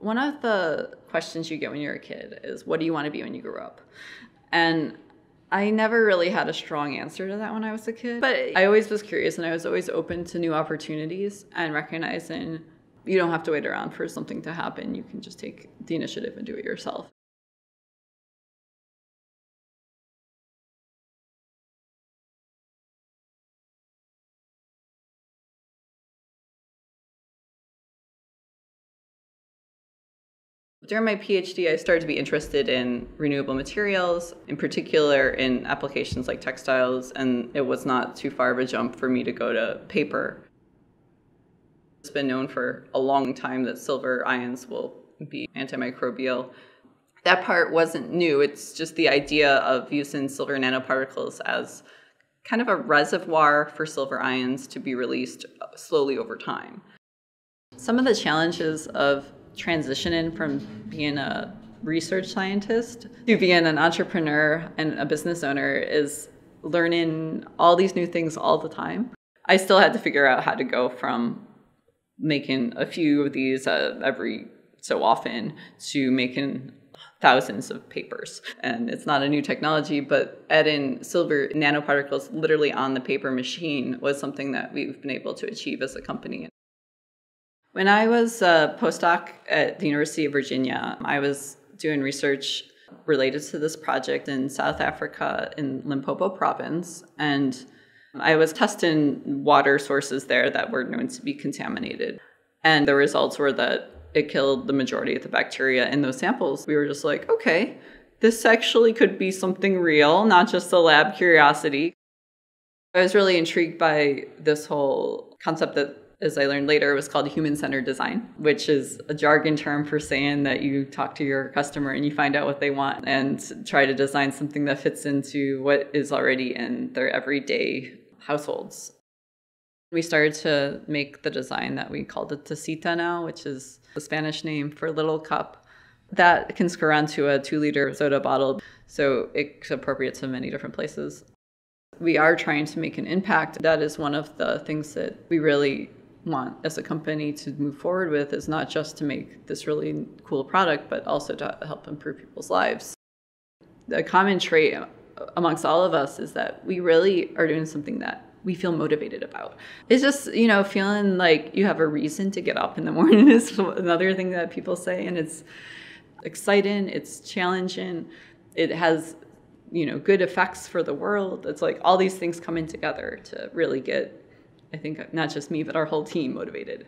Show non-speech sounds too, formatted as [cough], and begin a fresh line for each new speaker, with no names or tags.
One of the questions you get when you're a kid is, What do you want to be when you grow up? And I never really had a strong answer to that when I was a kid, but I always was curious and I was always open to new opportunities and recognizing you don't have to wait around for something to happen. You can just take the initiative and do it yourself. During my PhD, I started to be interested in renewable materials, in particular in applications like textiles, and it was not too far of a jump for me to go to paper. It's been known for a long time that silver ions will be antimicrobial. That part wasn't new, it's just the idea of using silver nanoparticles as kind of a reservoir for silver ions to be released slowly over time. Some of the challenges of transitioning from being a research scientist to being an entrepreneur and a business owner is learning all these new things all the time. I still had to figure out how to go from making a few of these uh, every so often to making thousands of papers. And it's not a new technology, but adding silver nanoparticles literally on the paper machine was something that we've been able to achieve as a company. When I was a postdoc at the University of Virginia, I was doing research related to this project in South Africa in Limpopo province. And I was testing water sources there that were known to be contaminated. And the results were that it killed the majority of the bacteria in those samples. We were just like, okay, this actually could be something real, not just a lab curiosity. I was really intrigued by this whole concept that as I learned later, it was called human centered design, which is a jargon term for saying that you talk to your customer and you find out what they want and try to design something that fits into what is already in their everyday households. We started to make the design that we called it tacita now, which is the Spanish name for little cup. That can screw onto a two liter soda bottle, so it's appropriate to many different places we are trying to make an impact. That is one of the things that we really want as a company to move forward with is not just to make this really cool product, but also to help improve people's lives. The common trait amongst all of us is that we really are doing something that we feel motivated about. It's just, you know, feeling like you have a reason to get up in the [laughs] morning is another thing that people say. And it's exciting, it's challenging, it has, you know, good effects for the world. It's like all these things coming together to really get I think not just me, but our whole team motivated.